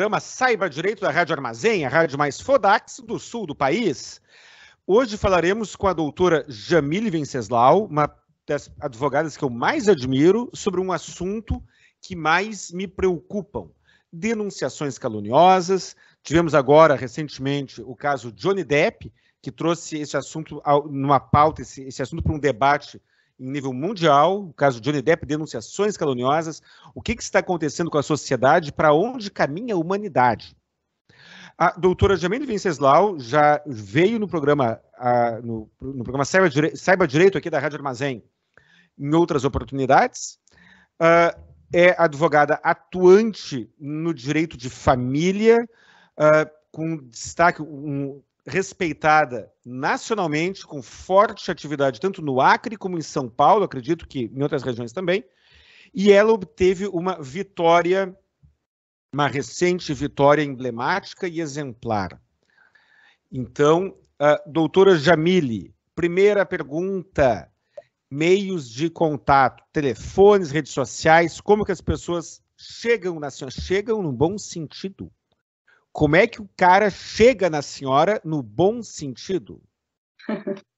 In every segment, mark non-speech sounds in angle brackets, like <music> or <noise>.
programa Saiba Direito da Rádio Armazém, a rádio mais fodax do sul do país. Hoje falaremos com a doutora Jamile Venceslau, uma das advogadas que eu mais admiro, sobre um assunto que mais me preocupam: denunciações caluniosas. Tivemos agora, recentemente, o caso Johnny Depp, que trouxe esse assunto numa pauta, esse, esse assunto para um debate em nível mundial, o caso Johnny Depp, denunciações caluniosas, o que, que está acontecendo com a sociedade, para onde caminha a humanidade. A doutora Jamile Venceslau já veio no programa, no, no, programa Saiba Direito, Saiba Direito aqui da Rádio Armazém em outras oportunidades. Uh, é advogada atuante no direito de família, uh, com destaque, um, respeitada nacionalmente, com forte atividade tanto no Acre como em São Paulo, acredito que em outras regiões também, e ela obteve uma vitória, uma recente vitória emblemática e exemplar. Então, doutora Jamile, primeira pergunta, meios de contato, telefones, redes sociais, como que as pessoas chegam na senhora? Chegam no bom sentido. Como é que o cara chega na senhora no bom sentido? <laughs>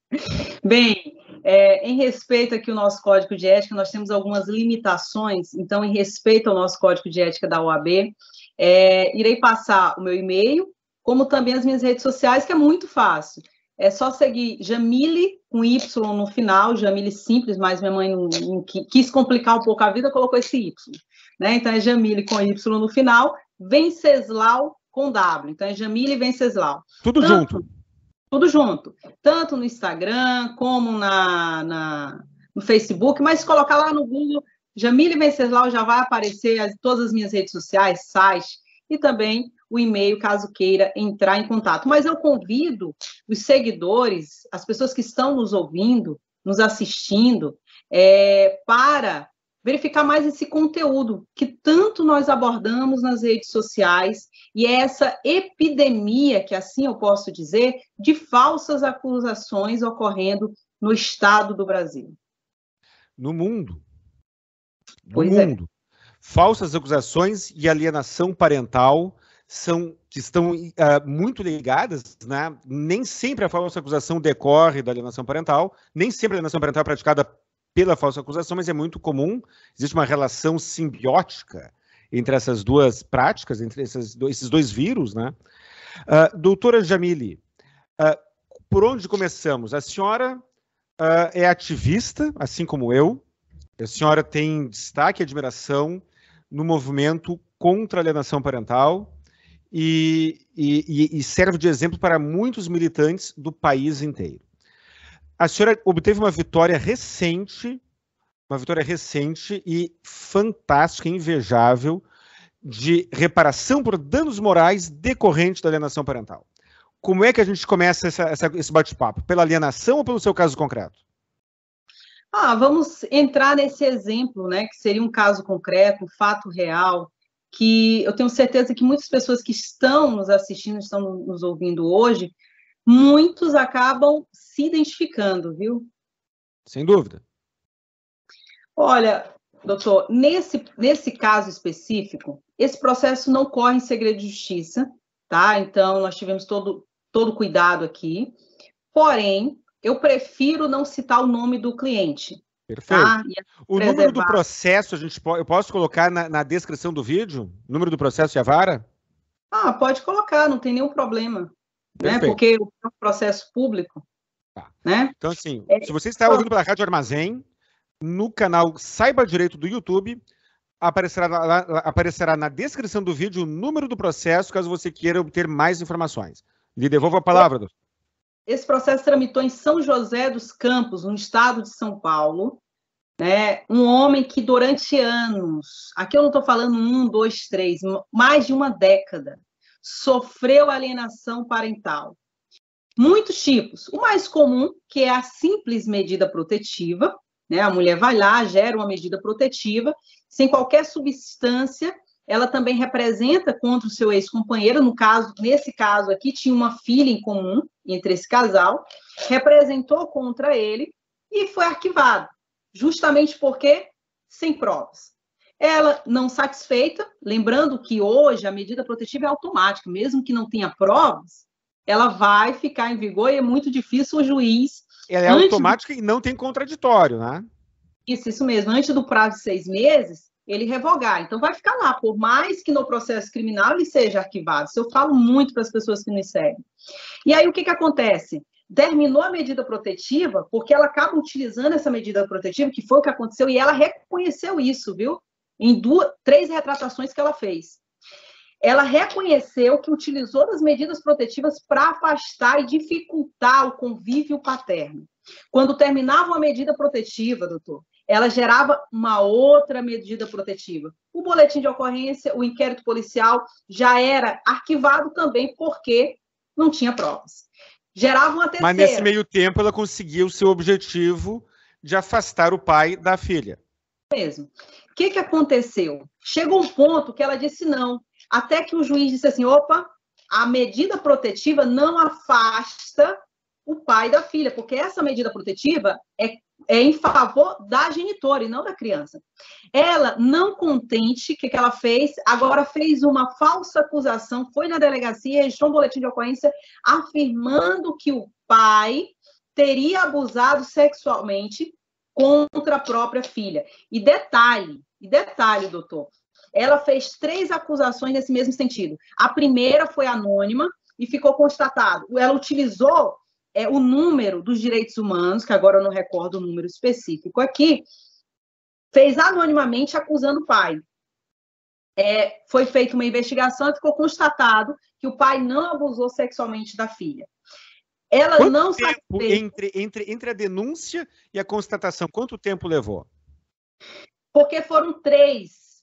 Bem, é, em respeito aqui ao nosso código de ética, nós temos algumas limitações, então, em respeito ao nosso código de ética da OAB, é, irei passar o meu e-mail, como também as minhas redes sociais, que é muito fácil. É só seguir Jamile com Y no final, Jamile simples, mas minha mãe não, não, quis complicar um pouco a vida, colocou esse Y. Né? Então é Jamile com Y no final, Venceslau com W. Então é Jamile Venceslau. Tudo Tanto, junto. Tudo junto. Tanto no Instagram como na, na, no Facebook, mas se colocar lá no Google, Jamile Venceslau já vai aparecer as, todas as minhas redes sociais, site e também o e-mail, caso queira entrar em contato. Mas eu convido os seguidores, as pessoas que estão nos ouvindo, nos assistindo, é, para verificar mais esse conteúdo que tanto nós abordamos nas redes sociais e essa epidemia, que assim eu posso dizer, de falsas acusações ocorrendo no estado do Brasil. No mundo. No pois é. mundo. É. Falsas acusações e alienação parental são que estão uh, muito ligadas, né? Nem sempre a falsa acusação decorre da alienação parental, nem sempre a alienação parental é praticada pela falsa acusação, mas é muito comum. Existe uma relação simbiótica entre essas duas práticas, entre esses dois, esses dois vírus, né? Uh, doutora Jamile, uh, por onde começamos? A senhora uh, é ativista, assim como eu. A senhora tem destaque e admiração no movimento contra a alienação parental e, e, e serve de exemplo para muitos militantes do país inteiro. A senhora obteve uma vitória recente, uma vitória recente e fantástica, invejável, de reparação por danos morais decorrentes da alienação parental. Como é que a gente começa essa, essa, esse bate-papo? Pela alienação ou pelo seu caso concreto? Ah, vamos entrar nesse exemplo, né, que seria um caso concreto, um fato real, que eu tenho certeza que muitas pessoas que estão nos assistindo, estão nos ouvindo hoje, muitos acabam se identificando, viu? Sem dúvida. Olha, doutor, nesse, nesse caso específico, esse processo não corre em segredo de justiça, tá? Então, nós tivemos todo, todo cuidado aqui. Porém, eu prefiro não citar o nome do cliente. Perfeito. Tá? O preservar... número do processo, a gente pode, eu posso colocar na, na descrição do vídeo? O número do processo de Avara? Ah, pode colocar, não tem nenhum problema né? Porque é um processo público. Tá. Né? Então, assim, é, se você está ouvindo pela Rádio Armazém, no canal Saiba Direito do YouTube, aparecerá, lá, aparecerá na descrição do vídeo o número do processo, caso você queira obter mais informações. Lhe devolvo a palavra, doutor. Esse processo tramitou em São José dos Campos, no estado de São Paulo. Né? Um homem que durante anos, aqui eu não estou falando um, dois, três, mais de uma década, sofreu alienação parental. Muitos tipos. O mais comum, que é a simples medida protetiva, né? A mulher vai lá, gera uma medida protetiva, sem qualquer substância, ela também representa contra o seu ex-companheiro, no caso, nesse caso aqui, tinha uma filha em comum entre esse casal, representou contra ele e foi arquivado, justamente porque sem provas. Ela não satisfeita, lembrando que hoje a medida protetiva é automática, mesmo que não tenha provas, ela vai ficar em vigor e é muito difícil o juiz. Ela é automática do... e não tem contraditório, né? Isso, isso mesmo. Antes do prazo de seis meses, ele revogar. Então, vai ficar lá, por mais que no processo criminal ele seja arquivado. Isso eu falo muito para as pessoas que nos seguem. E aí, o que, que acontece? Terminou a medida protetiva, porque ela acaba utilizando essa medida protetiva, que foi o que aconteceu, e ela reconheceu isso, viu? Em duas, três retratações que ela fez. Ela reconheceu que utilizou das medidas protetivas para afastar e dificultar o convívio paterno. Quando terminava uma medida protetiva, doutor, ela gerava uma outra medida protetiva. O boletim de ocorrência, o inquérito policial já era arquivado também porque não tinha provas. Gerava uma terceira. Mas nesse meio tempo ela conseguiu o seu objetivo de afastar o pai da filha. Mesmo. O que, que aconteceu? Chegou um ponto que ela disse não, até que o juiz disse assim: opa, a medida protetiva não afasta o pai da filha, porque essa medida protetiva é, é em favor da genitora e não da criança. Ela, não contente, o que, que ela fez? Agora fez uma falsa acusação, foi na delegacia, registrou um boletim de ocorrência afirmando que o pai teria abusado sexualmente contra a própria filha. E detalhe, e detalhe, doutor, ela fez três acusações nesse mesmo sentido. A primeira foi anônima e ficou constatado. Ela utilizou é, o número dos direitos humanos, que agora eu não recordo o número específico aqui, fez anonimamente acusando o pai. É, foi feita uma investigação e ficou constatado que o pai não abusou sexualmente da filha. Ela quanto não tempo entre, entre, entre a denúncia e a constatação, quanto tempo levou? Porque foram três.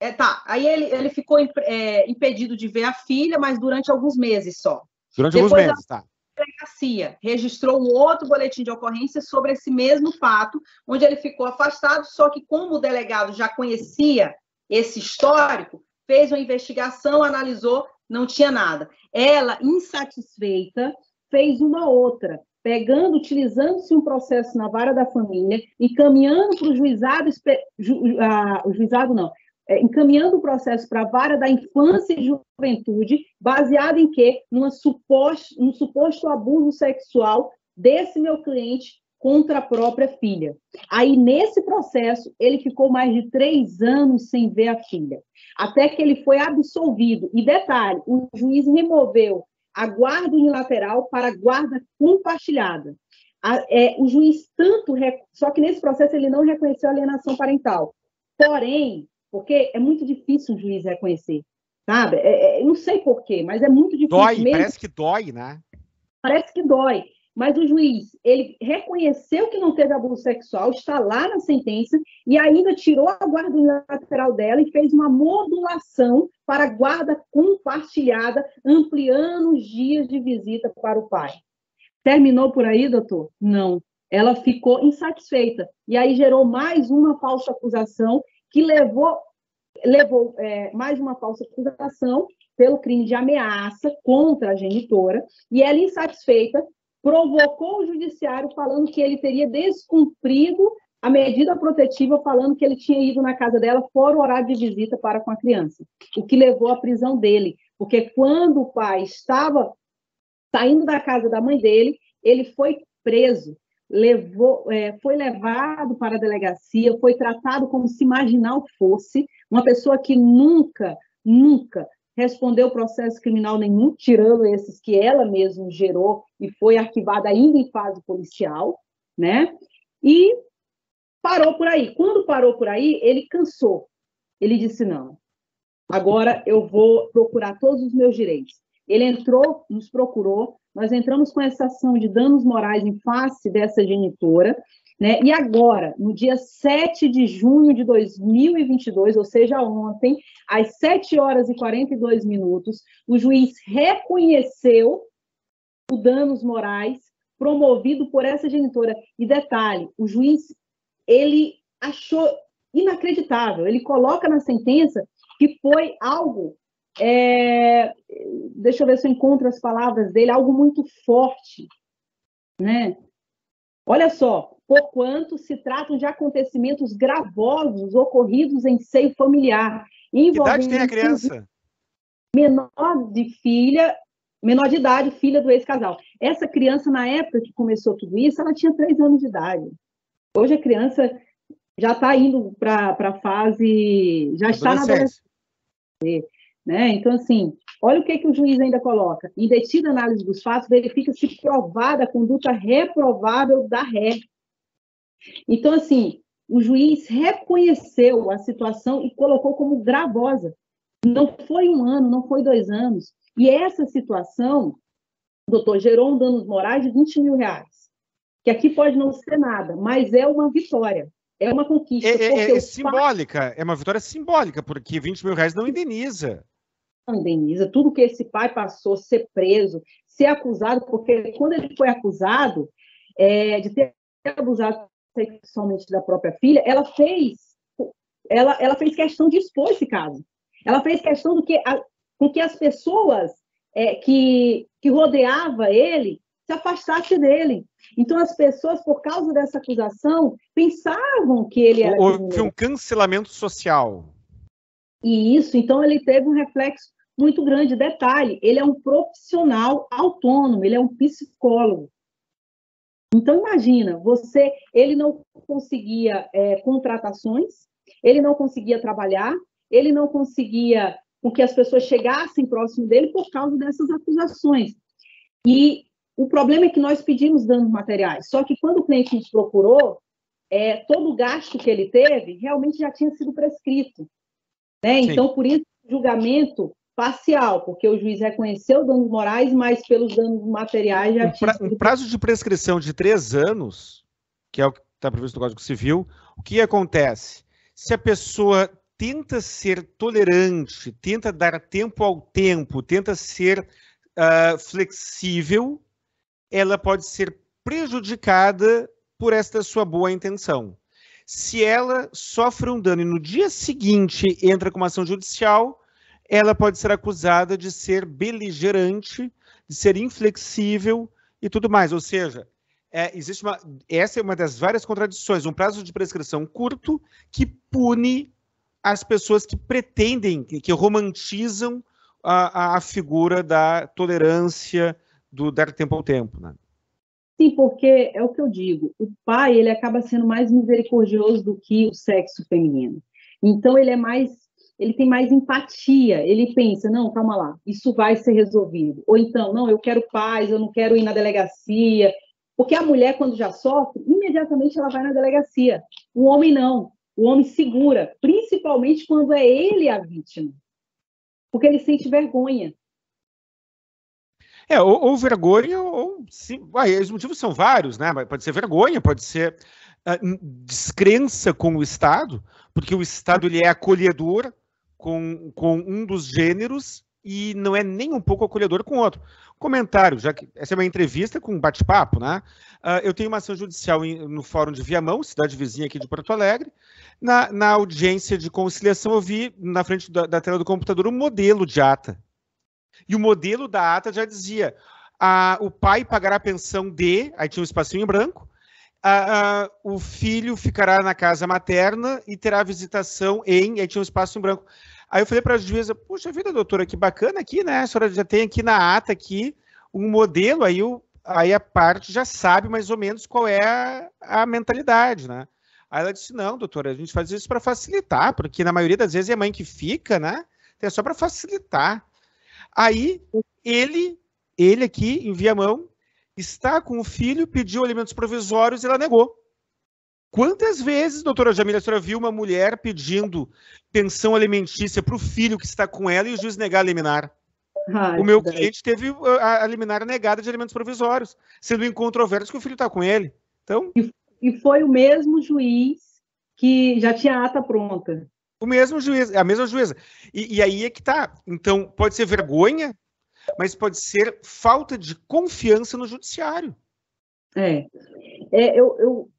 É, tá, aí ele, ele ficou é, impedido de ver a filha, mas durante alguns meses só. Durante Depois alguns meses, a... tá delegacia registrou um outro boletim de ocorrência sobre esse mesmo fato, onde ele ficou afastado, só que como o delegado já conhecia esse histórico, fez uma investigação, analisou, não tinha nada. Ela, insatisfeita, fez uma outra, pegando, utilizando-se um processo na vara da família, encaminhando para o juizado, ju, uh, o juizado não, é, encaminhando o processo para a vara da infância e juventude, baseado em quê? Numa suposto, num suposto abuso sexual desse meu cliente contra a própria filha. Aí, nesse processo, ele ficou mais de três anos sem ver a filha, até que ele foi absolvido. E detalhe, o juiz removeu a guarda unilateral para guarda compartilhada. A, é, o juiz tanto, só que nesse processo ele não reconheceu a alienação parental. Porém, porque é muito difícil o juiz reconhecer, sabe? É, é, não sei porquê, mas é muito difícil. Dói, mesmo. parece que dói, né? Parece que dói. Mas o juiz, ele reconheceu que não teve abuso sexual, está lá na sentença, e ainda tirou a guarda unilateral dela e fez uma modulação para guarda compartilhada, ampliando os dias de visita para o pai. Terminou por aí, doutor? Não. Ela ficou insatisfeita. E aí gerou mais uma falsa acusação que levou, levou é, mais uma falsa acusação pelo crime de ameaça contra a genitora, e ela, insatisfeita, provocou o judiciário falando que ele teria descumprido a medida protetiva, falando que ele tinha ido na casa dela fora o horário de visita para com a criança, o que levou à prisão dele, porque quando o pai estava saindo da casa da mãe dele, ele foi preso levou, é, foi levado para a delegacia, foi tratado como se marginal fosse, uma pessoa que nunca, nunca respondeu processo criminal nenhum, tirando esses que ela mesma gerou e foi arquivada ainda em fase policial, né? E parou por aí. Quando parou por aí, ele cansou. Ele disse: não, agora eu vou procurar todos os meus direitos. Ele entrou, nos procurou, nós entramos com essa ação de danos morais em face dessa genitora, né? E agora, no dia 7 de junho de 2022, ou seja, ontem, às 7 horas e 42 minutos, o juiz reconheceu o danos morais promovido por essa genitora. E detalhe, o juiz ele achou inacreditável, ele coloca na sentença que foi algo é, deixa eu ver se eu encontro as palavras dele, algo muito forte, né? Olha só, porquanto se tratam de acontecimentos gravosos ocorridos em seio familiar. Que idade tem a criança? Menor de filha, menor de idade, filha do ex-casal. Essa criança, na época que começou tudo isso, ela tinha três anos de idade. Hoje a criança já está indo para a fase, já está na adolescência. Né? Então, assim, olha o que, que o juiz ainda coloca. Em detida análise dos fatos, verifica-se provada a conduta reprovável da ré. Então, assim, o juiz reconheceu a situação e colocou como gravosa. Não foi um ano, não foi dois anos. E essa situação, doutor, gerou um danos morais de 20 mil reais. Que aqui pode não ser nada, mas é uma vitória. É uma conquista. É, é, é simbólica, é uma vitória simbólica, porque 20 mil reais não indeniza. Não indeniza. Tudo que esse pai passou, ser preso, ser acusado, porque quando ele foi acusado é, de ter abusado sexualmente da própria filha, ela fez, ela, ela fez questão de expor esse caso. Ela fez questão do que, a, com que as pessoas é, que, que rodeava ele se afastassem dele. Então, as pessoas, por causa dessa acusação, pensavam que ele era. Houve um cancelamento social. E isso, então, ele teve um reflexo muito grande. Detalhe: ele é um profissional autônomo, ele é um psicólogo. Então, imagina, você, ele não conseguia é, contratações, ele não conseguia trabalhar, ele não conseguia com que as pessoas chegassem próximo dele por causa dessas acusações. E o problema é que nós pedimos danos materiais, só que quando o cliente nos procurou, é, todo o gasto que ele teve realmente já tinha sido prescrito. Né? Então, por isso, julgamento parcial, porque o juiz reconheceu danos morais, mas pelos danos materiais já tinha. Um prazo de prescrição de três anos, que é o que está previsto no Código Civil, o que acontece? Se a pessoa tenta ser tolerante, tenta dar tempo ao tempo, tenta ser uh, flexível, ela pode ser prejudicada por esta sua boa intenção. Se ela sofre um dano e no dia seguinte entra com uma ação judicial, ela pode ser acusada de ser beligerante, de ser inflexível e tudo mais. Ou seja, é, existe uma, essa é uma das várias contradições, um prazo de prescrição curto que pune as pessoas que pretendem, que romantizam a, a figura da tolerância, do dar tempo ao tempo. Né? Sim, porque é o que eu digo, o pai ele acaba sendo mais misericordioso do que o sexo feminino. Então ele é mais, ele tem mais empatia. Ele pensa, não, calma lá, isso vai ser resolvido. Ou então, não, eu quero paz, eu não quero ir na delegacia. Porque a mulher quando já sofre, imediatamente ela vai na delegacia. O homem não. O homem segura, principalmente quando é ele a vítima, porque ele sente vergonha. É, ou, ou vergonha, ou sim. Uai, os motivos são vários, né? Pode ser vergonha, pode ser uh, descrença com o Estado, porque o Estado ele é acolhedor com, com um dos gêneros e não é nem um pouco acolhedor com o outro. Comentário, já que essa é uma entrevista com um bate-papo, né? Uh, eu tenho uma ação judicial em, no Fórum de Viamão, cidade vizinha aqui de Porto Alegre, na, na audiência de conciliação, eu vi na frente da, da, tela do computador um modelo de ata. E o modelo da ata já dizia: a, o pai pagará a pensão de, aí tinha um espacinho em branco, a, a, o filho ficará na casa materna e terá visitação em, aí tinha um espaço em branco. Aí eu falei para a juíza: Puxa vida, doutora, que bacana aqui, né? A senhora já tem aqui na ata aqui um modelo, aí, o, aí a parte já sabe mais ou menos qual é a, a mentalidade, né? Aí ela disse: não, doutora, a gente faz isso para facilitar, porque na maioria das vezes é a mãe que fica, né? É só para facilitar. Aí ele, ele aqui, em Viamão, está com o filho, pediu alimentos provisórios e ela negou. Quantas vezes, doutora Jamila, a senhora viu uma mulher pedindo pensão alimentícia para o filho que está com ela e o juiz negar a liminar? Ai, o meu cliente teve a, a liminar negada de alimentos provisórios, sendo incontroverso que o filho está com ele. Então, e e foi o mesmo juiz que já tinha a ata pronta. O mesmo juiz, a mesma juíza. E, e aí é que tá. Então, pode ser vergonha, mas pode ser falta de confiança no judiciário. É. é eu, eu,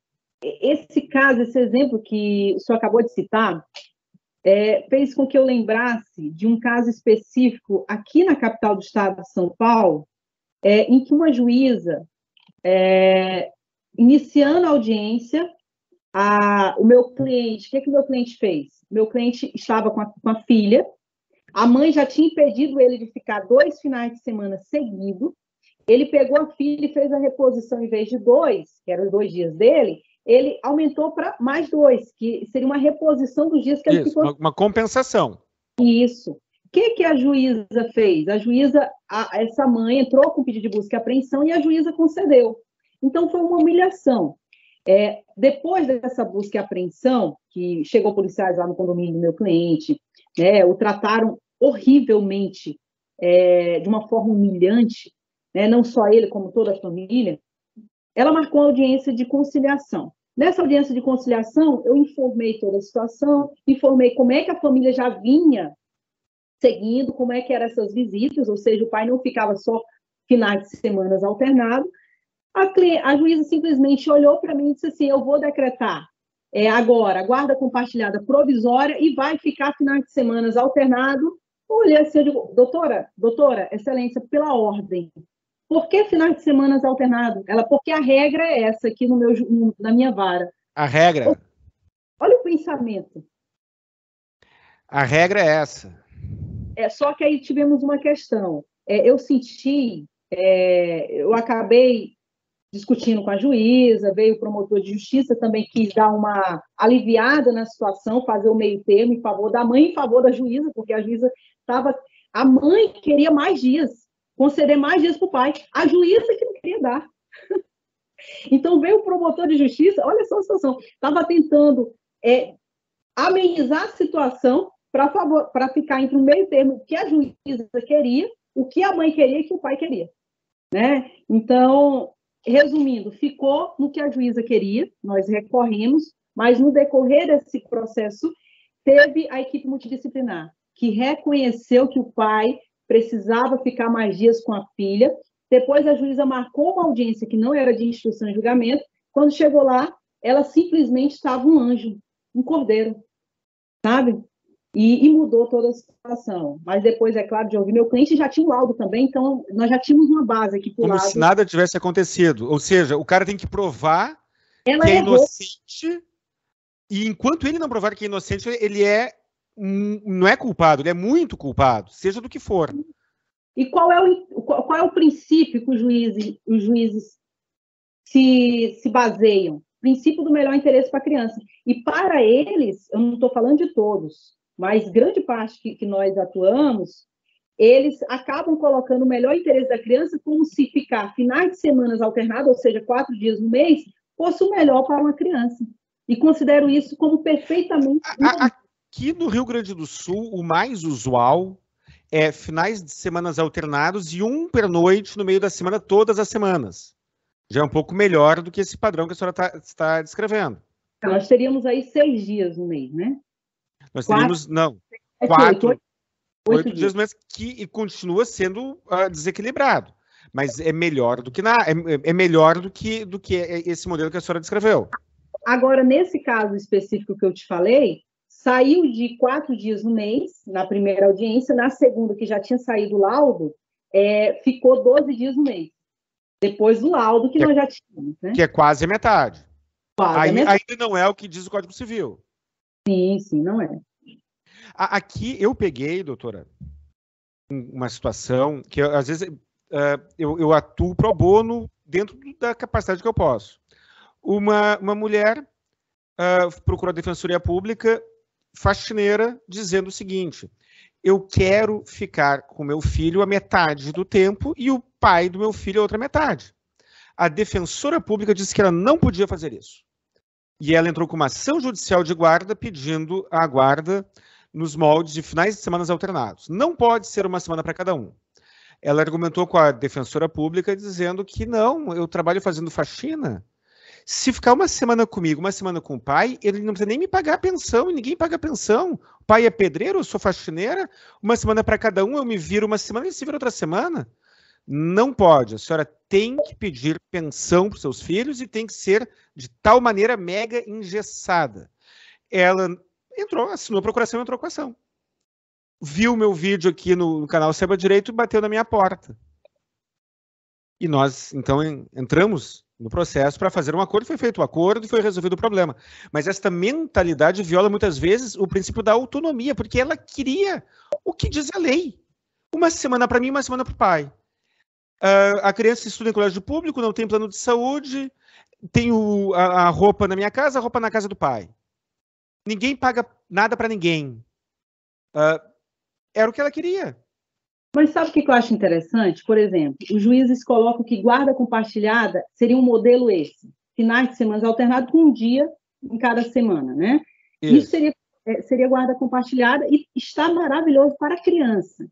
esse caso, esse exemplo que o senhor acabou de citar, é, fez com que eu lembrasse de um caso específico aqui na capital do estado de São Paulo, é, em que uma juíza é, iniciando a audiência, a, o meu cliente, o que, que o meu cliente fez? Meu cliente estava com a, com a filha, a mãe já tinha impedido ele de ficar dois finais de semana seguidos. Ele pegou a filha e fez a reposição em vez de dois, que eram dois dias dele, ele aumentou para mais dois, que seria uma reposição dos dias que Isso, ele ficou. Uma, uma compensação. Isso. O que, que a juíza fez? A juíza, a, essa mãe entrou com pedido de busca e apreensão e a juíza concedeu. Então foi uma humilhação. É, depois dessa busca e apreensão, que chegou policiais lá no condomínio do meu cliente, né, o trataram horrivelmente, é, de uma forma humilhante, né, não só ele, como toda a família, ela marcou audiência de conciliação. Nessa audiência de conciliação, eu informei toda a situação, informei como é que a família já vinha seguindo, como é que eram essas visitas, ou seja, o pai não ficava só finais de semanas alternados. A, a juíza simplesmente olhou para mim e disse assim: Eu vou decretar é, agora, guarda compartilhada provisória e vai ficar finais de semanas alternado. Olhei assim, eu digo, doutora, doutora, excelência, pela ordem, por que finais de semanas alternado? Ela, porque a regra é essa aqui no meu, na minha vara. A regra? Olha o pensamento. A regra é essa. É, só que aí tivemos uma questão. É, eu senti, é, eu acabei discutindo com a juíza, veio o promotor de justiça, também quis dar uma aliviada na situação, fazer o meio termo em favor da mãe, em favor da juíza, porque a juíza estava. A mãe queria mais dias, conceder mais dias para o pai, a juíza que não queria dar. <laughs> Então veio o promotor de justiça, olha só a situação, estava tentando é, amenizar a situação para ficar entre o meio termo que a juíza queria, o que a mãe queria e o que o pai queria. Né? Então, resumindo, ficou no que a juíza queria, nós recorremos, mas no decorrer desse processo, teve a equipe multidisciplinar, que reconheceu que o pai precisava ficar mais dias com a filha. Depois a juíza marcou uma audiência que não era de instrução e julgamento. Quando chegou lá, ela simplesmente estava um anjo, um cordeiro, sabe? E, e, mudou toda a situação. Mas depois, é claro, de ouvir meu cliente já tinha o laudo também, então nós já tínhamos uma base aqui Como lado. se nada tivesse acontecido. Ou seja, o cara tem que provar Ela que é errou. inocente, e enquanto ele não provar que é inocente, ele é não é culpado, ele é muito culpado, seja do que for. E qual é o, qual é o princípio que os juízes, os juízes se, se baseiam? Princípio do melhor interesse para a criança. E para eles, eu não estou falando de todos, mas grande parte que, que nós atuamos, eles acabam colocando o melhor interesse da criança como se ficar finais de semanas alternados, ou seja, quatro dias no mês, fosse o melhor para uma criança. E considero isso como perfeitamente. Aqui no Rio Grande do Sul, o mais usual é finais de semanas alternados e um pernoite no meio da semana, todas as semanas. Já é um pouco melhor do que esse padrão que a senhora tá, está descrevendo. Nós teríamos aí seis dias no mês, né? Nós teríamos, quatro, não, quatro, oito, oito, oito dias, mas que continua sendo uh, desequilibrado. Mas é melhor do que na, é, é, melhor do que, do que esse modelo que a senhora descreveu. Agora, nesse caso específico que eu te falei, saiu de quatro dias no mês, na primeira audiência, na segunda, que já tinha saído o laudo, é, ficou 12 dias no mês. Depois do laudo que, que é nós já tínhamos. Né? Que é quase a metade. Quase Aí, a metade. Ainda não é o que diz o Código Civil. Sim, sim, não é. Aqui eu peguei, doutora, uma situação que às vezes uh, eu, eu, atuo pro bono dentro da capacidade que eu posso. Uma, uma mulher uh, procurou a Defensoria Pública, faxineira, dizendo o seguinte: eu quero ficar com meu filho a metade do tempo e o pai do meu filho a outra metade. A Defensora Pública disse que ela não podia fazer isso e ela entrou com uma ação judicial de guarda pedindo a guarda nos moldes de finais de semanas alternados. Não pode ser uma semana para cada um. Ela argumentou com a defensora pública dizendo que não, eu trabalho fazendo faxina. Se ficar uma semana comigo, uma semana com o pai, ele não precisa nem me pagar a pensão, ninguém paga a pensão. O pai é pedreiro, eu sou faxineira, uma semana para cada um, eu me viro uma semana e se vira outra semana. Não pode. A senhora tem que pedir pensão para seus filhos e tem que ser de tal maneira mega engessada. Ela entrou, assinou a procuração entrou com a ação. Viu meu vídeo aqui no, no canal Seba Direito e bateu na minha porta. E nós, então, entramos no processo para fazer um acordo, foi feito o um acordo e foi resolvido o problema. Mas esta mentalidade viola muitas vezes o princípio da autonomia, porque ela queria o que diz a lei. Uma semana para mim, uma semana para o pai. Uh, a criança estuda em colégio público, não tem plano de saúde, tem o, a, a, roupa na minha casa, a roupa na casa do pai. Ninguém paga nada para ninguém. Uh, era o que ela queria. Mas sabe o que eu acho interessante? Por exemplo, os juízes colocam que guarda compartilhada seria um modelo esse, finais de semana alternado com um dia em cada semana, né? Isso, Isso seria, é, seria guarda compartilhada e está maravilhoso para a criança.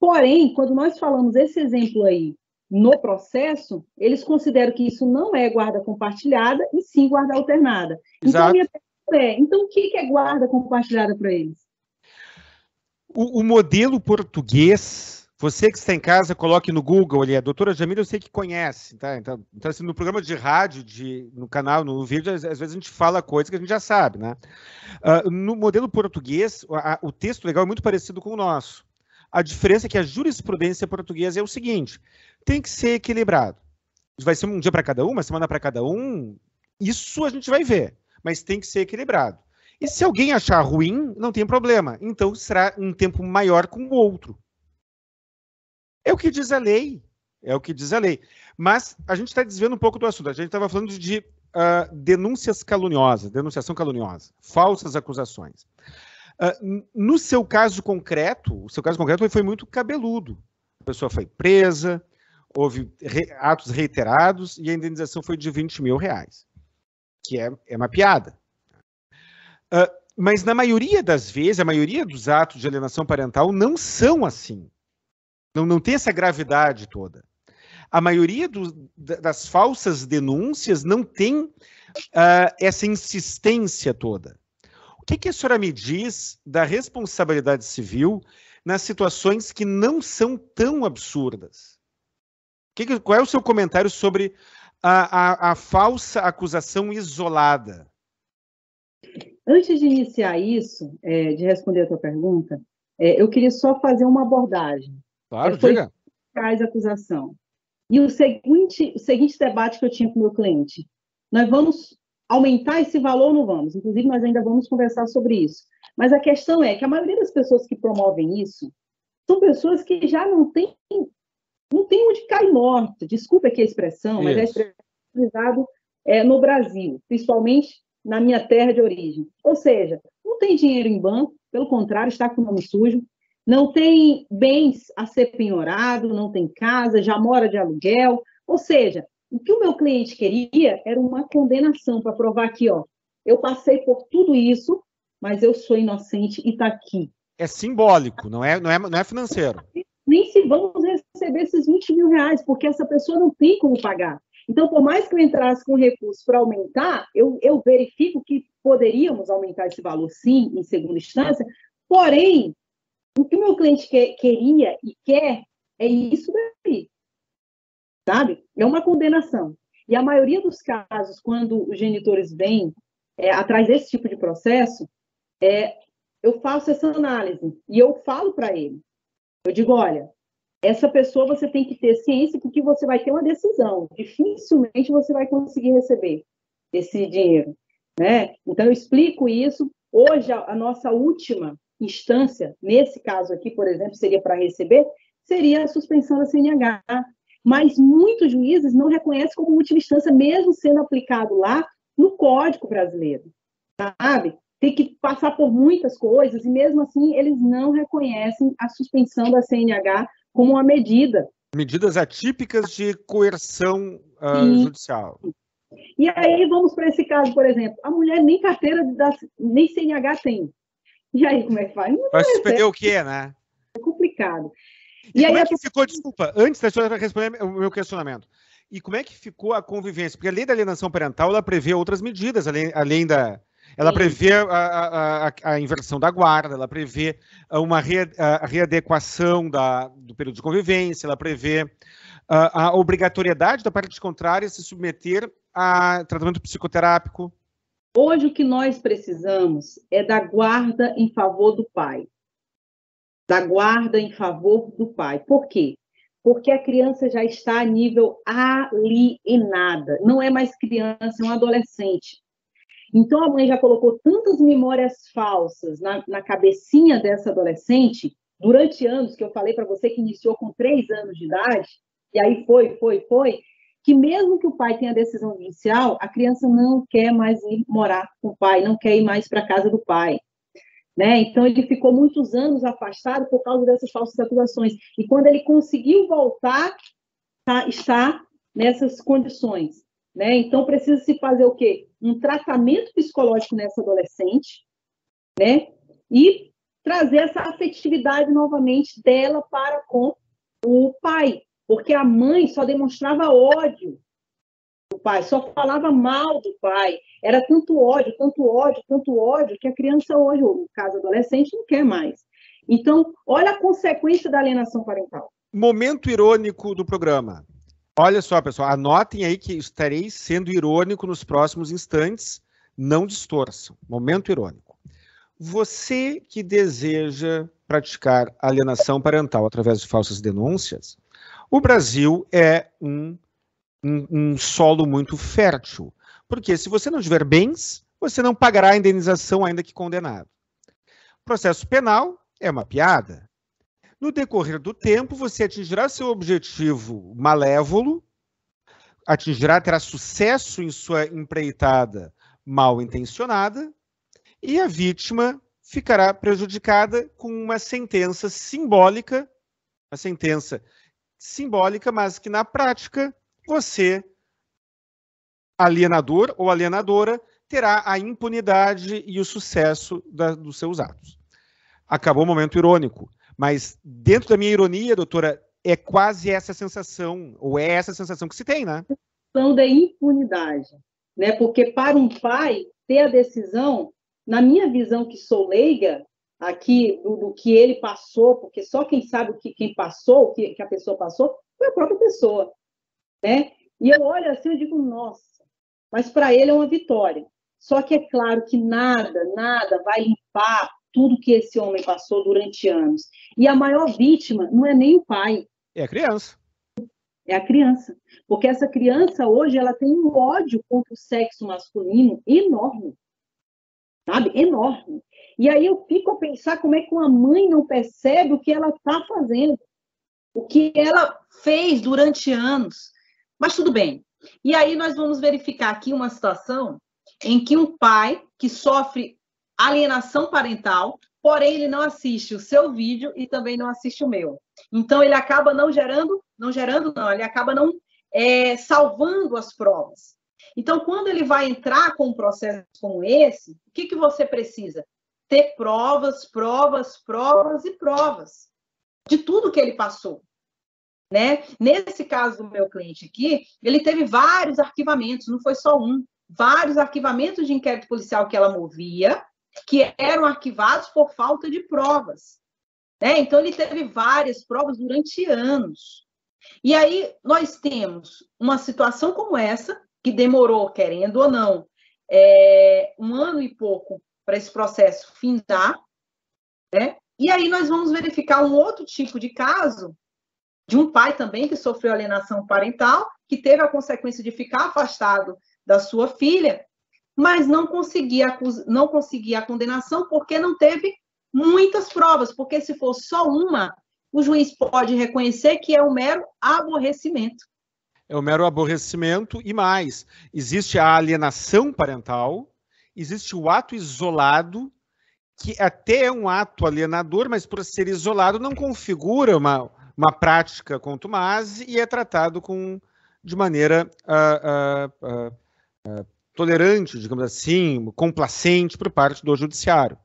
Porém, quando nós falamos esse exemplo aí no processo, eles consideram que isso não é guarda compartilhada e sim guarda alternada. Então, Exato. Então, minha pergunta é, então o que é guarda compartilhada para eles? O, o, modelo português, você que está em casa, coloque no Google ali, a doutora Jamila eu sei que conhece, tá? Então, então assim, no programa de rádio, de, no canal, no vídeo, às, às vezes a gente fala coisas que a gente já sabe, né? Uh, no modelo português, a, o texto legal é muito parecido com o nosso. A diferença é que a jurisprudência portuguesa é o seguinte: tem que ser equilibrado. Vai ser um dia para cada um, uma semana para cada um. Isso a gente vai ver, mas tem que ser equilibrado. E se alguém achar ruim, não tem problema. Então será um tempo maior com o outro. É o que diz a lei. É o que diz a lei. Mas a gente está desviando um pouco do assunto. A gente estava falando de uh, denúncias caluniosas, denunciação caluniosa, falsas acusações. Uh, no seu caso concreto, o seu caso concreto foi, foi muito cabeludo. A pessoa foi presa, houve re, atos reiterados e a indenização foi de 20 mil reais, que é, é uma piada. Uh, mas na maioria das vezes, a maioria dos atos de alienação parental não são assim. Não, não tem essa gravidade toda. A maioria do, das falsas denúncias não tem uh, essa insistência toda. O que, que a senhora me diz da responsabilidade civil nas situações que não são tão absurdas? Que, qual é o seu comentário sobre a, a, a falsa acusação isolada? Antes de iniciar isso, é, de responder a tua pergunta, é, eu queria só fazer uma abordagem. Claro, é, foi diga. Traz acusação. E o seguinte, o seguinte debate que eu tinha com o meu cliente, nós vamos aumentar esse valor não vamos? Inclusive, nós ainda vamos conversar sobre isso. Mas a questão é que a maioria das pessoas que promovem isso são pessoas que já não têm não tem onde cair morta. Desculpa aqui a expressão, mas é expressão é, no Brasil, principalmente na minha terra de origem. Ou seja, não tem dinheiro em banco, pelo contrário, está com o nome sujo, não tem bens a ser penhorado, não tem casa, já mora de aluguel. Ou seja, o que o meu cliente queria era uma condenação para provar que, ó, eu passei por tudo isso, mas eu sou inocente e está aqui. É simbólico, não é, não é, não é financeiro. Nem se vamos receber esses 20 mil reais, porque essa pessoa não tem como pagar. Então, por mais que eu entrasse com recurso para aumentar, eu, eu verifico que poderíamos aumentar esse valor, sim, em segunda instância, porém, o que o meu cliente que, queria e quer é isso daí, sabe? É uma condenação. E a maioria dos casos, quando os genitores vêm é, atrás desse tipo de processo, é, eu faço essa análise e eu falo para ele. Eu digo, olha, essa pessoa você tem que ter ciência porque você vai ter uma decisão. Dificilmente você vai conseguir receber esse dinheiro, né? Então eu explico isso. Hoje a, a nossa última instância, nesse caso aqui, por exemplo, seria para receber, seria a suspensão da CNH. Mas muitos juízes não reconhecem como última instância, mesmo sendo aplicado lá no Código Brasileiro, sabe? Tem que passar por muitas coisas e mesmo assim eles não reconhecem a suspensão da CNH como uma medida. Medidas atípicas de coerção uh, judicial. E aí vamos para esse caso, por exemplo, a mulher nem carteira da, nem CNH tem. E aí como é que faz? Vai suspender o quê, né? É complicado. E, e como é que ficou, desculpa, antes da senhora responder o meu questionamento, e como é que ficou a convivência? Porque a lei da alienação parental, ela prevê outras medidas, além, além da, ela prevê a, a, a, a, inversão da guarda, ela prevê uma re, a readequação da, do período de convivência, ela prevê a, a obrigatoriedade da parte contrária se submeter a tratamento psicoterápico. Hoje o que nós precisamos é da guarda em favor do pai. Da guarda em favor do pai. Por quê? porque a criança já está a nível alienada, não é mais criança, é um adolescente. Então a mãe já colocou tantas memórias falsas na, na cabecinha dessa adolescente durante anos, que eu falei para você que iniciou com três anos de idade, e aí foi, foi, foi, que mesmo que o pai tenha decisão judicial, a criança não quer mais ir morar com o pai, não quer ir mais para a casa do pai. Né? Então, ele ficou muitos anos afastado por causa dessas falsas acusações. E quando ele conseguiu voltar, tá, está nessas condições. Né? Então, precisa se fazer o quê? Um tratamento psicológico nessa adolescente, né? E trazer essa afetividade novamente dela para com o pai, porque a mãe só demonstrava ódio pai, só falava mal do pai. Era tanto ódio, tanto ódio, tanto ódio, que a criança hoje, ou no caso adolescente, não quer mais. Então, olha a consequência da alienação parental. Momento irônico do programa. Olha só, pessoal, anotem aí que estarei sendo irônico nos próximos instantes. Não distorçam. Momento irônico. Você que deseja praticar alienação parental através de falsas denúncias, o Brasil é um, um, um solo muito fértil. Porque se você não tiver bens, você não pagará a indenização, ainda que condenado. Processo penal é uma piada. No decorrer do tempo, você atingirá seu objetivo malévolo, atingirá, terá sucesso em sua empreitada mal intencionada, e a vítima ficará prejudicada com uma sentença simbólica, uma sentença simbólica, mas que na prática você, alienador ou alienadora, terá a impunidade e o sucesso da, dos seus atos. Acabou o momento irônico. Mas dentro da minha ironia, doutora, é quase essa sensação, ou é essa sensação que se tem, né? Sensação da impunidade, né? Porque para um pai ter a decisão, na minha visão que sou leiga, aqui do, do que ele passou, porque só quem sabe o que quem passou, o que, que a pessoa passou, foi a própria pessoa, né? E eu olho assim e digo, nossa, mas para ele é uma vitória. Só que é claro que nada, nada vai limpar tudo que esse homem passou durante anos. E a maior vítima não é nem o pai. É a criança. É a criança. Porque essa criança hoje ela tem um ódio contra o sexo masculino enorme. Sabe? Enorme. E aí eu fico a pensar como é que uma mãe não percebe o que ela está fazendo. O que ela fez durante anos. Mas tudo bem. E aí nós vamos verificar aqui uma situação em que um pai que sofre alienação parental, porém ele não assiste o seu vídeo e também não assiste o meu. Então ele acaba não gerando, não gerando não, ele acaba não é, salvando as provas. Então quando ele vai entrar com um processo como esse, o que, que você precisa? Ter provas, provas, provas e provas de tudo que ele passou. Né? Nesse caso do meu cliente aqui, ele teve vários arquivamentos, não foi só um, vários arquivamentos de inquérito policial que ela movia, que eram arquivados por falta de provas. Né? Então, ele teve várias provas durante anos. E aí, nós temos uma situação como essa, que demorou, querendo ou não, é, um ano e pouco para esse processo findar, né? E aí nós vamos verificar um outro tipo de caso de um pai também que sofreu alienação parental, que teve a consequência de ficar afastado da sua filha mas não conseguia, não conseguia a condenação porque não teve muitas provas, porque se for só uma, o juiz pode reconhecer que é um mero aborrecimento. É um mero aborrecimento e mais, existe a alienação parental, existe o ato isolado, que até é um ato alienador, mas por ser isolado não configura uma, uma prática contumaz e é tratado com, de maneira uh, uh, uh, tolerante, digamos assim, complacente por parte do judiciário.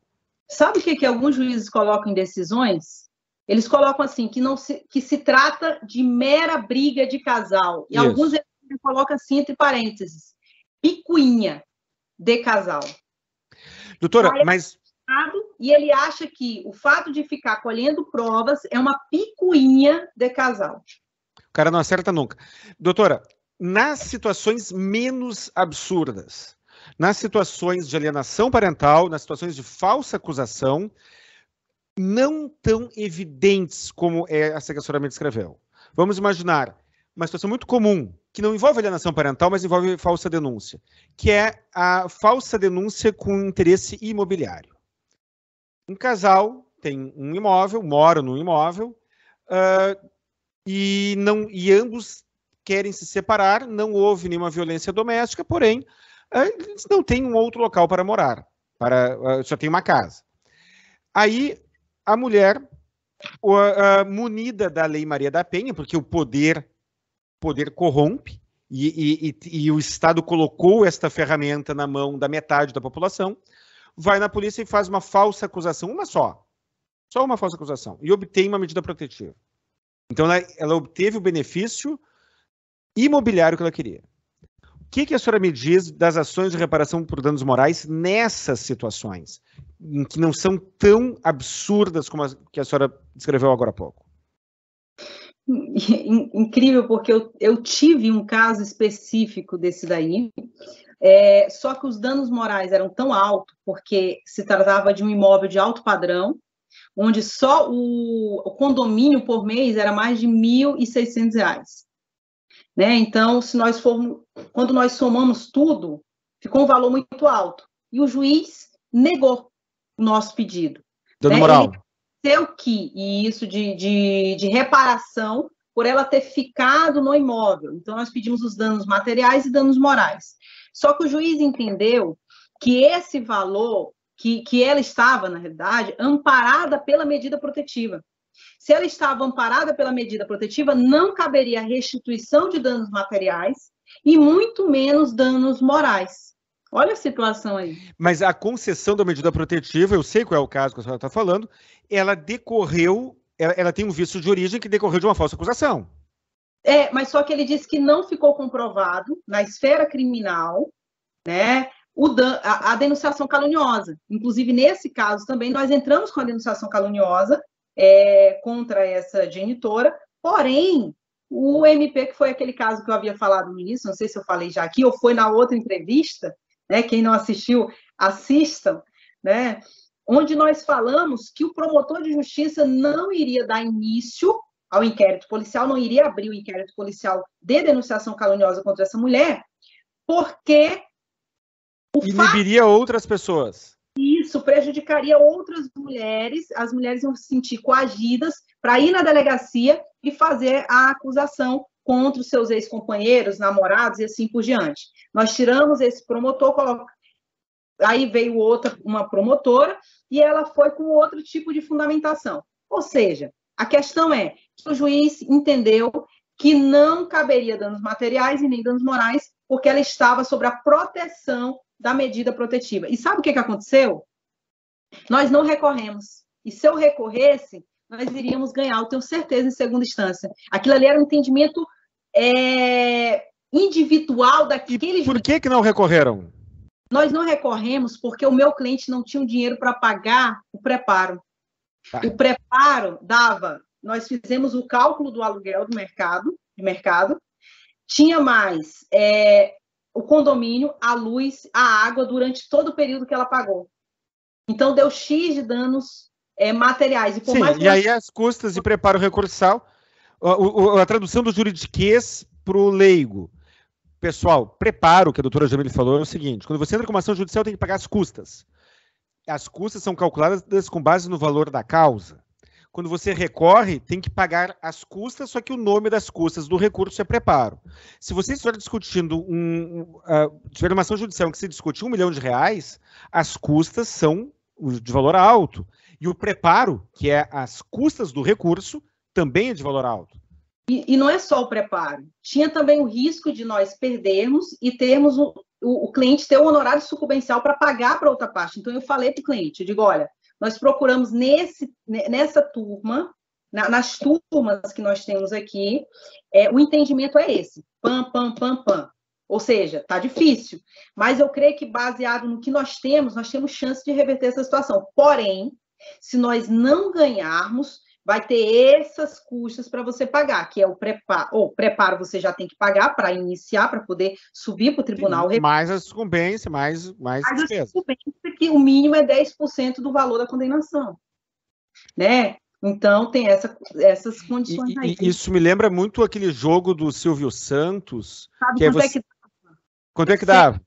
Sabe o que, que alguns juízes colocam em decisões? Eles colocam assim, que, não se, que se trata de mera briga de casal. E Isso. alguns eles colocam assim, entre parênteses, picuinha de casal. Doutora, mas... E ele acha que o fato de ficar colhendo provas é uma picuinha de casal. O cara não acerta nunca. Doutora, nas situações menos absurdas, nas situações de alienação parental, nas situações de falsa acusação, não tão evidentes como é a senhora me descreveu. Vamos imaginar uma situação muito comum, que não envolve alienação parental, mas envolve falsa denúncia, que é a falsa denúncia com interesse imobiliário. Um casal tem um imóvel, mora num imóvel, uh, e, não, e ambos querem se separar, não houve nenhuma violência doméstica, porém, uh, eles não têm um outro local para morar, para, uh, só tem uma casa. Aí a mulher, munida da Lei Maria da Penha, porque o poder, poder corrompe, e, e, e, o Estado colocou esta ferramenta na mão da metade da população, vai na polícia e faz uma falsa acusação, uma só, só uma falsa acusação, e obtém uma medida protetiva. Então ela, ela obteve o benefício imobiliário que ela queria. O que, que a senhora me diz das ações de reparação por danos morais nessas situações, em que não são tão absurdas como as que a senhora descreveu agora há pouco? Incrível, porque eu, eu tive um caso específico desse daí, é, só que os danos morais eram tão altos, porque se tratava de um imóvel de alto padrão, onde só o, o condomínio por mês era mais de R$ 1.600. Né? Então, se nós formos, quando nós somamos tudo, ficou um valor muito alto. E o juiz negou o nosso pedido. Dando né? moral. Ele que e isso de, de, de reparação por ela ter ficado no imóvel. Então, nós pedimos os danos materiais e danos morais. Só que o juiz entendeu que esse valor que, que ela estava, na realidade, amparada pela medida protetiva. Se ela estava amparada pela medida protetiva, não caberia restituição de danos materiais e muito menos danos morais. Olha a situação aí. Mas a concessão da medida protetiva, eu sei qual é o caso que a senhora está falando, ela decorreu, ela, ela tem um vício de origem que decorreu de uma falsa acusação. É, mas só que ele disse que não ficou comprovado na esfera criminal, né, Dan, a, a, denunciação caluniosa. Inclusive, nesse caso também, nós entramos com a denunciação caluniosa é, contra essa genitora, porém, o MP, que foi aquele caso que eu havia falado no início, não sei se eu falei já aqui, ou foi na outra entrevista, né, quem não assistiu, assistam, né, onde nós falamos que o promotor de justiça não iria dar início ao inquérito policial, não iria abrir o inquérito policial de denunciação caluniosa contra essa mulher, porque o Inibiria fato... outras pessoas. Isso prejudicaria outras mulheres, as mulheres iam se sentir coagidas para ir na delegacia e fazer a acusação contra os seus ex-companheiros, namorados e assim por diante. Nós tiramos esse promotor, coloca... aí veio outra, uma promotora, e ela foi com outro tipo de fundamentação. Ou seja, a questão é que o juiz entendeu que não caberia danos materiais e nem danos morais, porque ela estava sobre a proteção da medida protetiva. E sabe o que, que aconteceu? Nós não recorremos. E se eu recorresse, nós iríamos ganhar, eu tenho certeza, em segunda instância. Aquilo ali era um entendimento é, individual daquele. E por que, que não recorreram? Nós não recorremos porque o meu cliente não tinha um dinheiro para pagar o preparo. Tá. O preparo dava. Nós fizemos o cálculo do aluguel do mercado, de mercado, tinha mais é, o condomínio, a luz, a água durante todo o período que ela pagou. Então deu X de danos é, materiais. E, Sim, e aí as custas de preparo recursal, a, a, a tradução do juridiquês para o leigo. Pessoal, preparo, que a doutora Jamile falou, é o seguinte: quando você entra com uma ação judicial, tem que pagar as custas. As custas são calculadas com base no valor da causa quando você recorre, tem que pagar as custas, só que o nome das custas do recurso é preparo. Se você estiver discutindo um, uh, tiver uma ação judicial que se discute um milhão de reais, as custas são de valor alto. E o preparo, que é as custas do recurso, também é de valor alto. E, e não é só o preparo. Tinha também o risco de nós perdermos e termos o, o, cliente ter o honorário sucumbencial para pagar para outra parte. Então, eu falei para o cliente, eu digo, olha, nós procuramos nesse, nessa turma, na, nas turmas que nós temos aqui, é, o entendimento é esse: pam, pam, pam, pam. Ou seja, está difícil, mas eu creio que baseado no que nós temos, nós temos chance de reverter essa situação. Porém, se nós não ganharmos, vai ter essas custas para você pagar, que é o preparo, ou preparo você já tem que pagar para iniciar, para poder subir para o tribunal. Sim, mais a sucumbência, mais, mais, mais despesa. A sucumbência, que o mínimo é 10% do valor da condenação. Né? Então, tem essa, essas condições aí. E, isso me lembra muito aquele jogo do Silvio Santos. Sabe que é quanto é, você... é que dá? Quanto é que dá?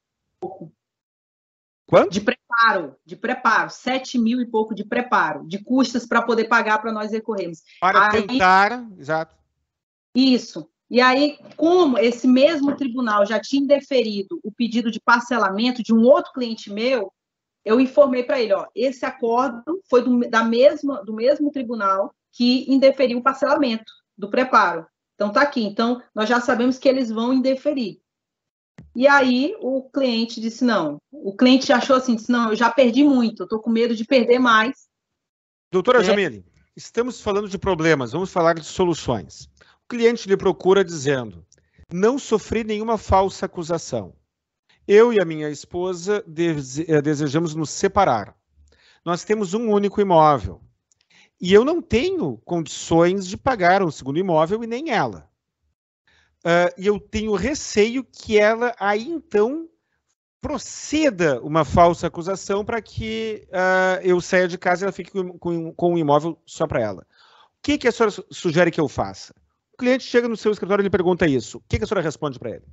Quanto? De preparo, de preparo, sete mil e pouco de preparo, de custas para poder pagar para nós recorrermos. Para aí, tentar, exato. Isso. E aí, como esse mesmo tribunal já tinha indeferido o pedido de parcelamento de um outro cliente meu, eu informei para ele, ó, esse acordo foi do, da mesma, do mesmo tribunal que indeferiu o parcelamento do preparo. Então tá aqui. Então nós já sabemos que eles vão indeferir. E aí o cliente disse não. O cliente achou assim, disse não, eu já perdi muito, eu estou com medo de perder mais. Doutora é. Jamile, estamos falando de problemas, vamos falar de soluções. O cliente lhe procura dizendo: não sofri nenhuma falsa acusação. Eu e a minha esposa eh, desejamos nos separar. Nós temos um único imóvel. E eu não tenho condições de pagar um segundo imóvel e nem ela. Uh, e eu tenho receio que ela aí então proceda uma falsa acusação para que uh, eu saia de casa e ela fique com, com, com um imóvel só para ela. O que, que a senhora sugere que eu faça? O cliente chega no seu escritório e lhe pergunta isso. O que, que a senhora responde para ele?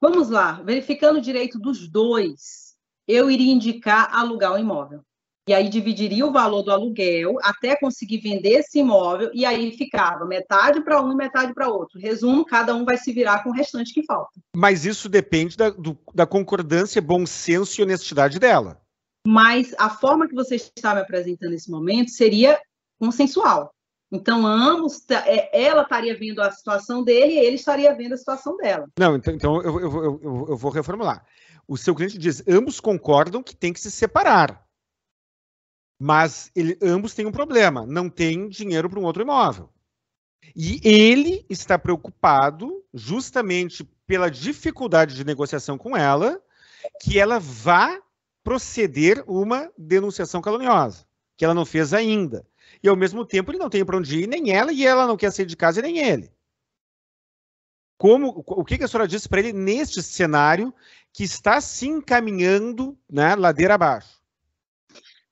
Vamos lá, verificando o direito dos dois, eu iria indicar alugar o imóvel. E aí dividiria o valor do aluguel até conseguir vender esse imóvel, e aí ficava metade para um e metade para outro. Resumo, cada um vai se virar com o restante que falta. Mas isso depende da, do, da concordância, bom senso e honestidade dela. Mas a forma que você está me apresentando nesse momento seria consensual. Então, ambos, é, ela estaria vendo a situação dele e ele estaria vendo a situação dela. Não, então, então eu, eu, eu, eu vou reformular. O seu cliente diz: ambos concordam que tem que se separar. Mas ele, ambos têm um problema: não tem dinheiro para um outro imóvel. E ele está preocupado, justamente pela dificuldade de negociação com ela, que ela vá proceder uma denunciação caluniosa, que ela não fez ainda e ao mesmo tempo ele não tem para onde ir, nem ela, e ela não quer sair de casa, nem ele. Como, o que, que a senhora disse para ele neste cenário que está se encaminhando né, ladeira abaixo?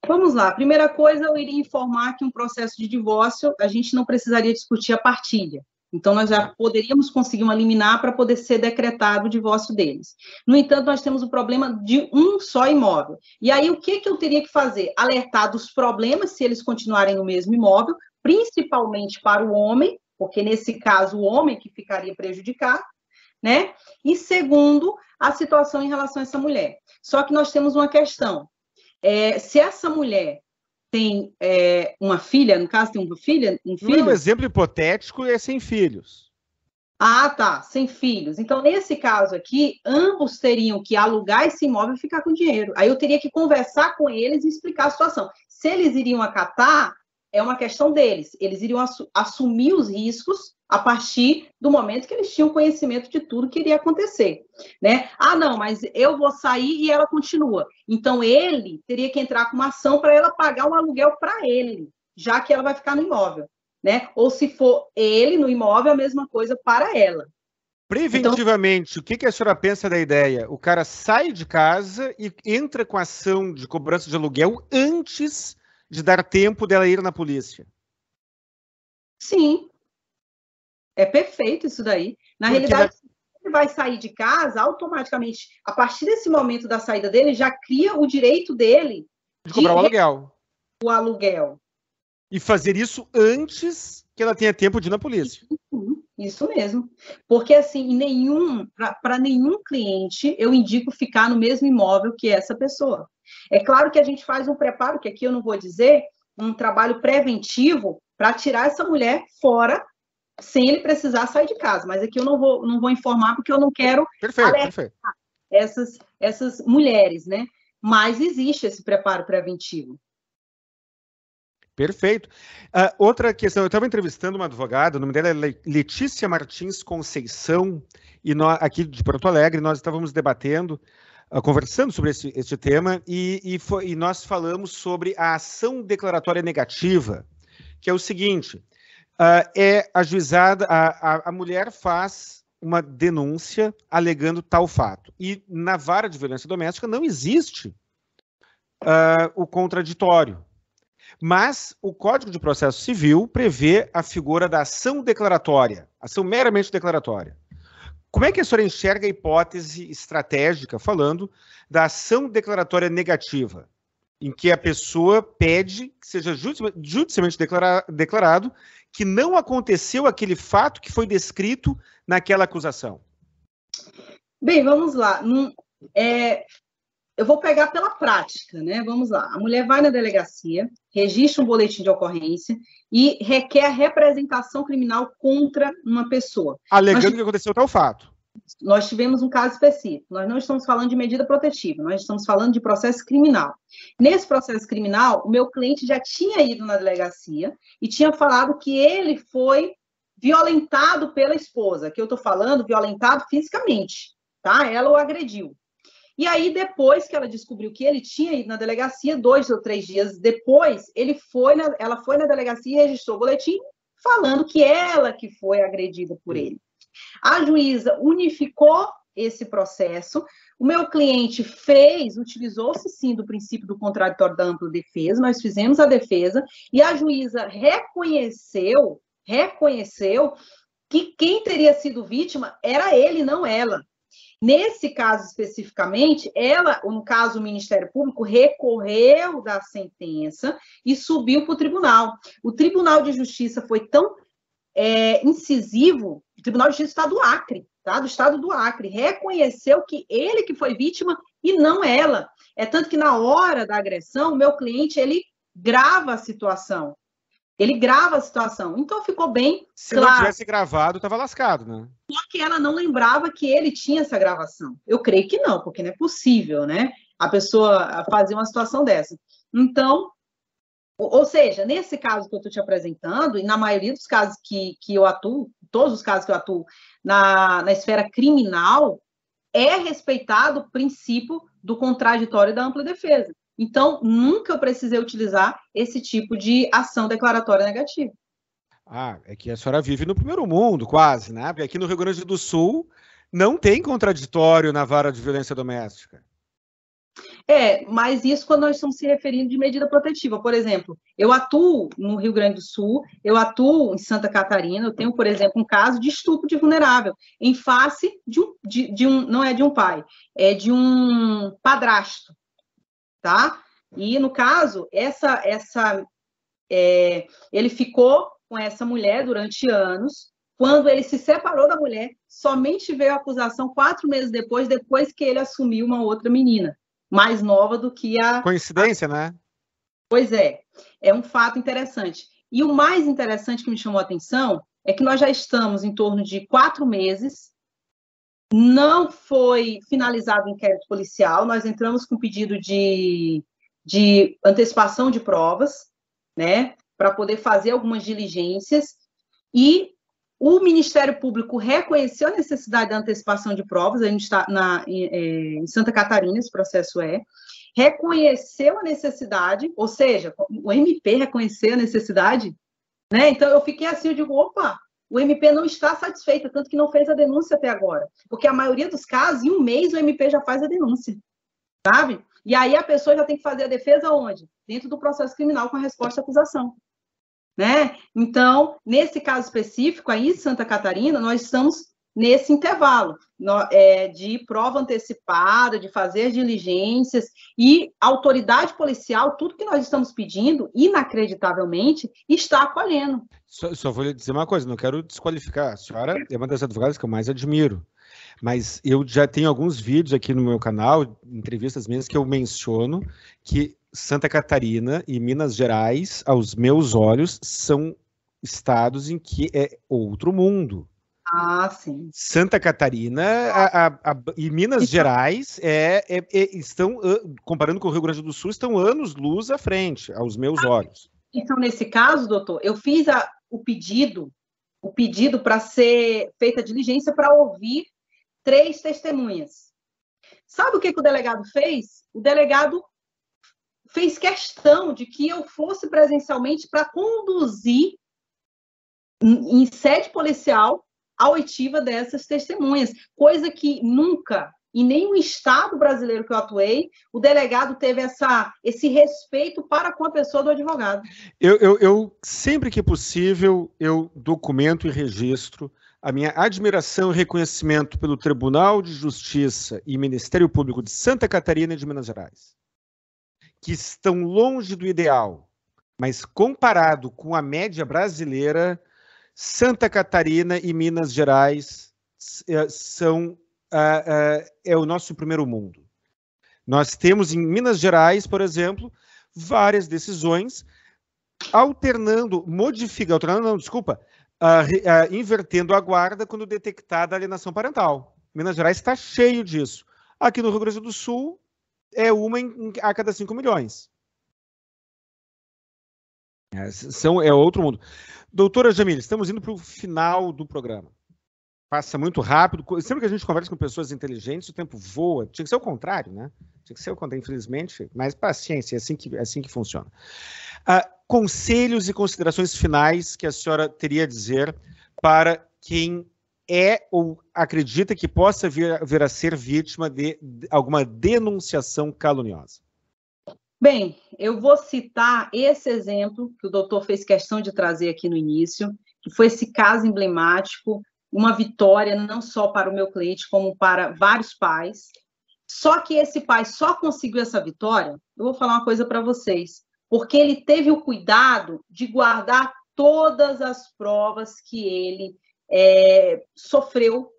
Vamos lá. Primeira coisa, eu iria informar que um processo de divórcio a gente não precisaria discutir a partilha. Então, nós já poderíamos conseguir uma liminar para poder ser decretado o divórcio deles. No entanto, nós temos o problema de um só imóvel. E aí, o que, que eu teria que fazer? Alertar dos problemas se eles continuarem no mesmo imóvel, principalmente para o homem, porque nesse caso o homem que ficaria prejudicado, né? E segundo, a situação em relação a essa mulher. Só que nós temos uma questão. É, se essa mulher tem é, uma filha, no caso tem uma filha, um filho. Um exemplo hipotético é sem filhos. Ah, tá, sem filhos. Então, nesse caso aqui, ambos teriam que alugar esse imóvel e ficar com dinheiro. Aí eu teria que conversar com eles e explicar a situação. Se eles iriam acatar, é uma questão deles. Eles iriam assumir os riscos a partir do momento que eles tinham conhecimento de tudo que iria acontecer, né? Ah, não, mas eu vou sair e ela continua. Então ele teria que entrar com uma ação para ela pagar um aluguel para ele, já que ela vai ficar no imóvel, né? Ou se for ele no imóvel, a mesma coisa para ela. Preventivamente, então, o que, que a senhora pensa da ideia? O cara sai de casa e entra com ação de cobrança de aluguel antes de dar tempo dela ir na polícia. Sim. É perfeito isso daí. Na Porque realidade, ele vai sair de casa, automaticamente, a partir desse momento da saída dele, já cria o direito dele de, de cobrar o aluguel. O aluguel. E fazer isso antes que ela tenha tempo de ir na polícia. Isso, isso mesmo. Porque, assim, nenhum, para nenhum cliente, eu indico ficar no mesmo imóvel que essa pessoa. É claro que a gente faz um preparo, que aqui eu não vou dizer, um trabalho preventivo para tirar essa mulher fora sem ele precisar sair de casa. Mas aqui eu não vou, não vou informar porque eu não quero perfeito, perfeito. Essas, essas mulheres, né? Mas existe esse preparo preventivo. Perfeito. Uh, outra questão, eu estava entrevistando uma advogada, o nome dela é Letícia Martins Conceição, e nós, aqui de Porto Alegre, nós estávamos debatendo uh, conversando sobre esse, esse tema e, e, foi, e, nós falamos sobre a ação declaratória negativa, que é o seguinte: uh, é ajuizada, a, a, a mulher faz uma denúncia alegando tal fato. E na vara de violência doméstica não existe uh, o contraditório. Mas o Código de Processo Civil prevê a figura da ação declaratória, ação meramente declaratória. Como é que a senhora enxerga a hipótese estratégica, falando da ação declaratória negativa, em que a pessoa pede que seja judicialmente declara declarado que não aconteceu aquele fato que foi descrito naquela acusação? Bem, vamos lá. é, eu vou pegar pela prática, né? Vamos lá. A mulher vai na delegacia, registra um boletim de ocorrência e requer representação criminal contra uma pessoa. Alegando nós, que aconteceu tal fato. Nós tivemos um caso específico. Nós não estamos falando de medida protetiva, nós estamos falando de processo criminal. Nesse processo criminal, o meu cliente já tinha ido na delegacia e tinha falado que ele foi violentado pela esposa, que eu estou falando violentado fisicamente, tá? Ela o agrediu. E aí, depois que ela descobriu que ele tinha ido na delegacia, dois ou três dias depois, ele foi na, ela foi na delegacia e registrou o boletim falando que ela que foi agredida por ele. A juíza unificou esse processo. O meu cliente fez, utilizou-se sim do princípio do contraditório da ampla defesa, nós fizemos a defesa e a juíza reconheceu, reconheceu que quem teria sido vítima era ele, não ela. Nesse caso especificamente, ela, no caso o Ministério Público, recorreu da sentença e subiu para o tribunal. O Tribunal de Justiça foi tão é, incisivo, o Tribunal de Justiça está do Acre, tá? do estado do Acre, reconheceu que ele que foi vítima e não ela. É tanto que na hora da agressão, o meu cliente ele grava a situação. Ele grava a situação. Então ficou bem Se claro. Se não tivesse gravado, estava lascado, né? Só que ela não lembrava que ele tinha essa gravação. Eu creio que não, porque não é possível, né? A pessoa fazer uma situação dessa. Então, ou seja, nesse caso que eu estou te apresentando, e na maioria dos casos que, que eu atuo, todos os casos que eu atuo na, na esfera criminal, é respeitado o princípio do contraditório da ampla defesa. Então, nunca eu precisei utilizar esse tipo de ação declaratória negativa. Ah, é que a senhora vive no primeiro mundo, quase, né? Porque aqui no Rio Grande do Sul não tem contraditório na vara de violência doméstica. É, mas isso quando nós estamos se referindo de medida protetiva. Por exemplo, eu atuo no Rio Grande do Sul, eu atuo em Santa Catarina, eu tenho, por exemplo, um caso de estupro de vulnerável, em face de um, de, de um não é de um pai, é de um padrasto tá? E no caso, essa, essa, é, ele ficou com essa mulher durante anos. Quando ele se separou da mulher, somente veio a acusação quatro meses depois, depois que ele assumiu uma outra menina, mais nova do que a. Coincidência, né? Pois é, é um fato interessante. E o mais interessante que me chamou a atenção é que nós já estamos em torno de quatro meses não foi finalizado o inquérito policial, nós entramos com pedido de, de antecipação de provas, né, para poder fazer algumas diligências, e o Ministério Público reconheceu a necessidade da antecipação de provas, a gente está na, em, é, em Santa Catarina, esse processo é, reconheceu a necessidade, ou seja, o MP reconheceu a necessidade, né? Então eu fiquei assim, eu digo, opa, o MP não está satisfeito, tanto que não fez a denúncia até agora. Porque a maioria dos casos, em um mês, o MP já faz a denúncia. Sabe? E aí a pessoa já tem que fazer a defesa onde? Dentro do processo criminal com a resposta à acusação. Né? Então, nesse caso específico, aí, Santa Catarina, nós estamos nesse intervalo é, de prova antecipada, de fazer diligências e autoridade policial, tudo que nós estamos pedindo, inacreditavelmente, está acolhendo. Só, só vou lhe dizer uma coisa, não quero desqualificar. A senhora é uma das advogadas que eu mais admiro. Mas eu já tenho alguns vídeos aqui no meu canal, entrevistas minhas, que eu menciono que Santa Catarina e Minas Gerais, aos meus olhos, são estados em que é outro mundo. Ah, sim. Santa Catarina a, a, a, e Minas então, Gerais é, é, é, estão, comparando com o Rio Grande do Sul, estão anos luz à frente, aos meus ah, olhos. Então, nesse caso, doutor, eu fiz o pedido, o pedido para ser feita diligência para ouvir três testemunhas. Sabe o que, que o delegado fez? O delegado fez questão de que eu fosse presencialmente para conduzir em sede policial a oitiva dessas testemunhas, coisa que nunca em nenhum estado brasileiro que eu atuei, o delegado teve essa, esse respeito para com a pessoa do advogado. Eu, eu, eu sempre que possível, eu documento e registro a minha admiração e reconhecimento pelo Tribunal de Justiça e Ministério Público de Santa Catarina e de Minas Gerais, que estão longe do ideal, mas comparado com a média brasileira, Santa Catarina e Minas Gerais eh, são uh, uh, é o nosso primeiro mundo. Nós temos em Minas Gerais, por exemplo, várias decisões alternando, modificando, alternando, não, desculpa, uh, invertendo a guarda quando detectada alienação parental. Minas Gerais está cheio disso. Aqui no Rio Grande do Sul, é uma em, a cada 5 milhões. É, são, é outro mundo. Doutora Jamile, estamos indo para o final do programa passa muito rápido. Sempre que a gente conversa com pessoas inteligentes, o tempo voa. Tinha que ser o contrário, né? Tinha que ser o contrário, infelizmente. Mas paciência, é assim que, é assim que funciona. Uh, conselhos e considerações finais que a senhora teria a dizer para quem é ou acredita que possa vir, vir a ser vítima de, de alguma denunciação caluniosa? Bem, eu vou citar esse exemplo que o doutor fez questão de trazer aqui no início, que foi esse caso emblemático uma vitória não só para o meu cliente, como para vários pais. Só que esse pai só conseguiu essa vitória, eu vou falar uma coisa para vocês, porque ele teve o cuidado de guardar todas as provas que ele é, sofreu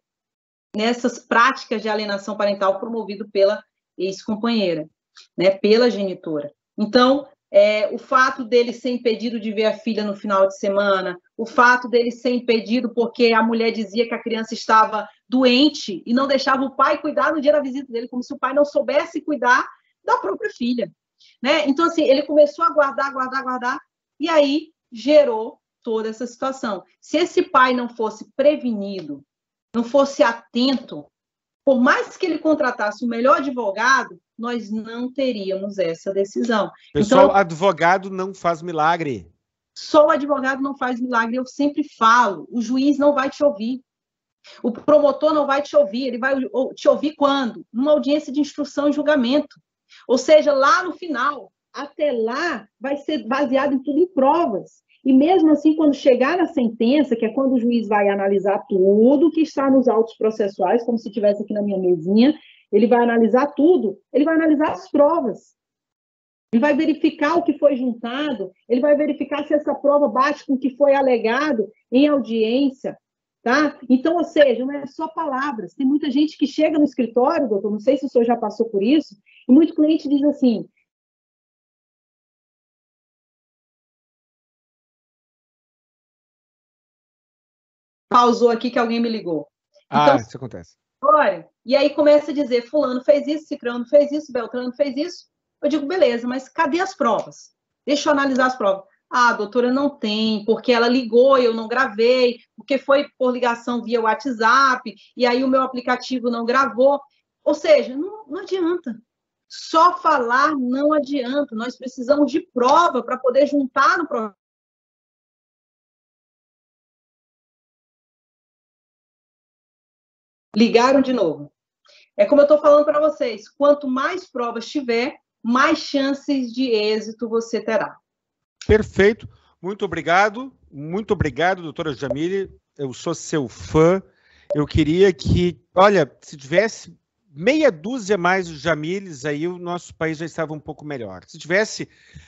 nessas práticas de alienação parental promovido pela ex-companheira, né, pela genitora. Então, é, o fato dele ser impedido de ver a filha no final de semana, o fato dele ser impedido porque a mulher dizia que a criança estava doente e não deixava o pai cuidar no dia da visita dele, como se o pai não soubesse cuidar da própria filha. Né? Então, assim, ele começou a guardar, guardar, guardar, e aí gerou toda essa situação. Se esse pai não fosse prevenido, não fosse atento, por mais que ele contratasse o melhor advogado, nós não teríamos essa decisão. Pessoal, então, advogado não faz milagre. Só o advogado não faz milagre. Eu sempre falo, o juiz não vai te ouvir. O promotor não vai te ouvir. Ele vai te ouvir quando? Numa audiência de instrução e julgamento. Ou seja, lá no final, até lá, vai ser baseado em tudo em provas. E mesmo assim, quando chegar na sentença, que é quando o juiz vai analisar tudo que está nos autos processuais, como se estivesse aqui na minha mesinha, ele vai analisar tudo, ele vai analisar as provas. Ele vai verificar o que foi juntado, ele vai verificar se essa prova bate com o que foi alegado em audiência, tá? Então, ou seja, não é só palavras. Tem muita gente que chega no escritório, doutor, não sei se o senhor já passou por isso, e muito cliente diz assim: pausou aqui que alguém me ligou. Ah, então, isso acontece. Olha, e aí começa a dizer, fulano fez isso, cicrano fez isso, beltrano fez isso. Eu digo, beleza, mas cadê as provas? Deixa eu analisar as provas. Ah, doutora, não tem, porque ela ligou, eu não gravei, porque foi por ligação via WhatsApp, e aí o meu aplicativo não gravou. Ou seja, não, não adianta. Só falar não adianta. Nós precisamos de prova para poder juntar no projeto. Ligaram de novo. É como eu estou falando para vocês: quanto mais provas tiver, mais chances de êxito você terá. Perfeito. Muito obrigado. Muito obrigado, doutora Jamile. Eu sou seu fã. Eu queria que, olha, se tivesse meia dúzia mais de Jamiles, aí o nosso país já estava um pouco melhor. Se tivesse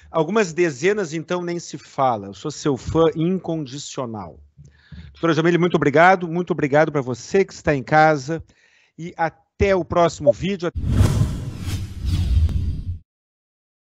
algumas dezenas, então nem se fala. Eu sou seu fã incondicional. Doutora Jamile, muito obrigado. Muito obrigado para você que está em casa. E até o próximo vídeo.